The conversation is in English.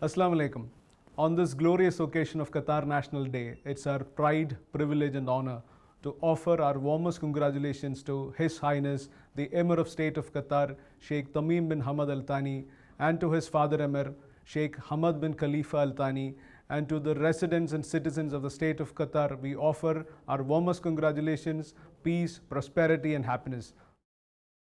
Assalamu alaikum. On this glorious occasion of Qatar National Day, it's our pride, privilege, and honor to offer our warmest congratulations to His Highness the Emir of State of Qatar, Sheikh Tamim bin Hamad Al Thani, and to his father Emir, Sheikh Hamad bin Khalifa Al Thani, and to the residents and citizens of the state of Qatar, we offer our warmest congratulations, peace, prosperity, and happiness.